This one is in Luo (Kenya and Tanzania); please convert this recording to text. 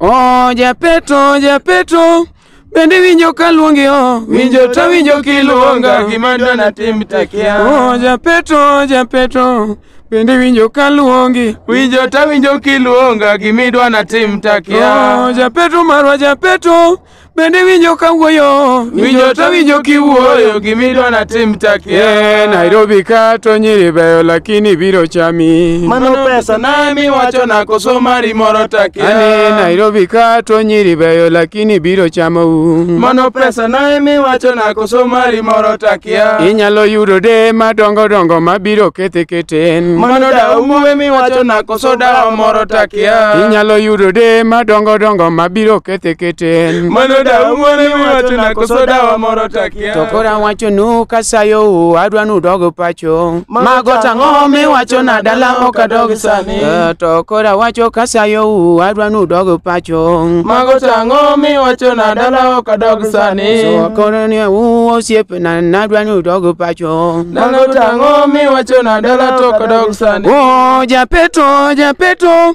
Oh, japeto, japeto, bende winjo ka luongi oh. Winjo to winjo kiluonga gima dona tim takia. Oh, japeto, japeto, bende winjo ka luongi. Winjo to winjo kiluonga gima idwana tim takia. Oh, japeto marwa japeto, Bende winjo ka wuoyo Winjo to winjo kiwuoyo gimidwa na tim tak Yeah, Nairobi ka to nyiri beyo lakini biro chami Mano pesa na miwacho na koso mari moro tak Ani Nairobi ka to nyiri beyo lakini biro chamou Mano pesa na miwacho na koso mari moro tak Inyalo yudo de madongo dongo mabiro kete keten Mano dawa muwe miwacho na koso dawa moro tak Inyalo yudo de madongo dongo mabiro kete theketen Mano dawu moro iwacho nako soda wa moro takia. to koro awachonu kasayou adwa nudog pacho mago tang'o miwacho na dala ok adog sani Eh, to koro awacho kasayou adwa nudog pacho Mago tang'o miwacho na dala ok adog sani. so koro ni u osiepna nadwa nudog pacho Nano tang'o miwacho na dala to ok adog sani. o japeto japeto